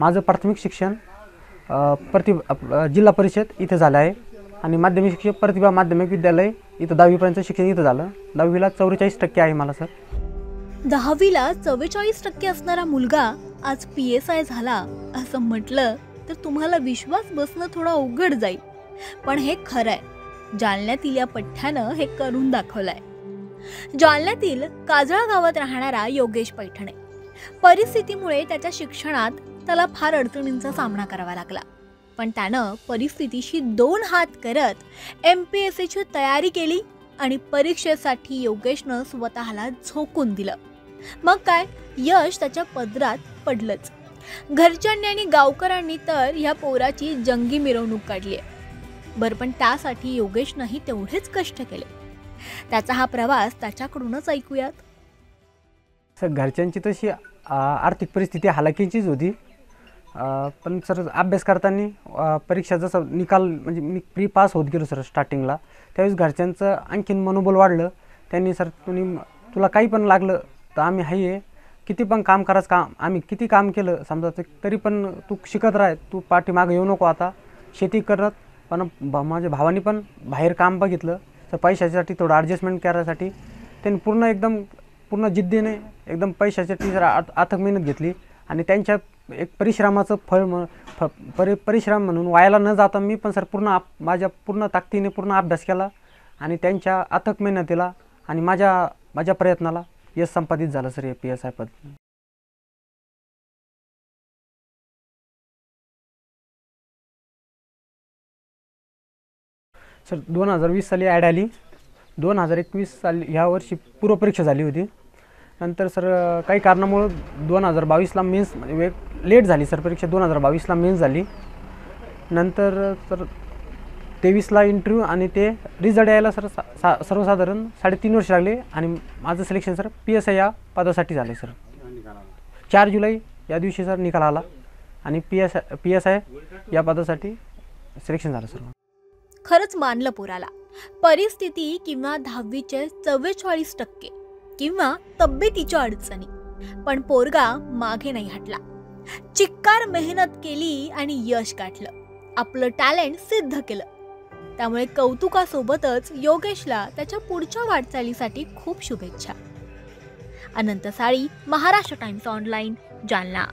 माझं प्राथमिक शिक्षण प्रति जिल्हा परिषद इथं झालं आहे. आणि माध्यमिक शिक्षण प्रतिभा माध्यमिक विद्यालय इथं दहावीपर्यंत शिक्षण इथं झालं. दहावीला चौवेचाळीस टक्के आहे मला सर. दहावीला चव्वेचाळीस टक्के असणारा मुलगा आज पी एस आय झाला असं म्हटलं तर तुम्हाला विश्वास बसणं थोडं अवघड जाईल. पण हे खरं आहे. जालन्यातील या पठ्ठ्यानं हे करून दाखवलंय. जालन्यातील काजळा गावात राहणारा योगेश पैठणे. परिस्थितीमुळे त्याच्या शिक्षणात त्याला फार अडचणींचा सामना करावा लागला. पण त्यानं परिस्थितीशी दोन हात करत एम पी एस सीची तयारी केली आणि परीक्षेसाठी योगेशनं स्वतःला झोकून दिलं. मग काय? यश त्याच्या पदरात पडलंच. घरच्यांनी आणि गावकऱ्यांनी तर ह्या पोराची जंगी मिरवणूक काढली आहे. बरं पण त्यासाठी योगेशनंही तेवढेच कष्ट केले. त्याचा हा प्रवास त्याच्याकडूनच ऐकूयात. घरच्यांची तशी आर्थिक परिस्थिती हालाकीचीच होती. पण सर अभ्यास करताना परीक्षा जसं निकाल म्हणजे मी प्री पास होत गेलो सर स्टार्टिंगला त्यावेळेस घरच्यांचं आणखीन मनोबल वाढलं. त्यांनी सर तुम्ही तुला काही पण लागलं तर आम्ही आहे. आहे किती पण काम करायचं काम आम्ही किती काम केलं समजा तरी पण तू शिकत राह तू पाठीमागं येऊ नको आता. शेती करत पण भा- माझ्या भावानी पण बाहेर काम बघितलं. तर पैशासाठी थोडं ॲडजस्टमेंट करायसाठी त्यांनी पूर्ण एकदम पूर्ण जिद्दीने एकदम पैशासाठी जरा आत- अथक मेहनत घेतली. आणि त्यांच्या एक परिश्रमाचं फळ म फ परि परिश्रम म्हणून वायाला न जाता मी पण सर पूर्ण आप माझ्या पूर्ण ताकदीने पूर्ण अभ्यास केला आणि त्यांच्या अथक मेहनतीला आणि माझ्या माझ्या प्रयत्नाला यश संपादित झालं सर हे पी एस आय पद. सर दोन हजार वीस साली ॲड आली. दोन हजार एकवीस साली ह्या वर्षी पूर्वपरीक्षा झाली होती. नंतर सर काही कारणामुळं दोन हजार बावीसला मेन्स म्हणजे वेग लेट झाली सर परीक्षा दोन हजार बावीसला मेन झाली. नंतर सर तेवीसला इंटरव्ह्यू आणि ते रिझल्ट यायला सर सा सा सर्वसाधारण साडेतीन वर्ष लागले आणि माझं selection sir P S I या पदासाठी झालं सर. चार जुलै या दिवशी सर निकाल आला आणि P S I P S I या पदासाठी सिलेक्शन झालं सर. खरंच मानलं पोराला. परिस्थिती किंवा दहावीचे चव्वेचाळीस टक्के किंवा तब्येतीच्या अडचणी. पण पोरगा मागे नाही हटला. चिक्कार मेहनत केली आणि यश गाठलं. आपलं टॅलेंट सिद्ध केलं. त्यामुळे कौतुकासोबतच योगेशला त्याच्या पुढच्या वाटचालीसाठी खूप शुभेच्छा. Anant Sali Maharashtra Times online Jalna.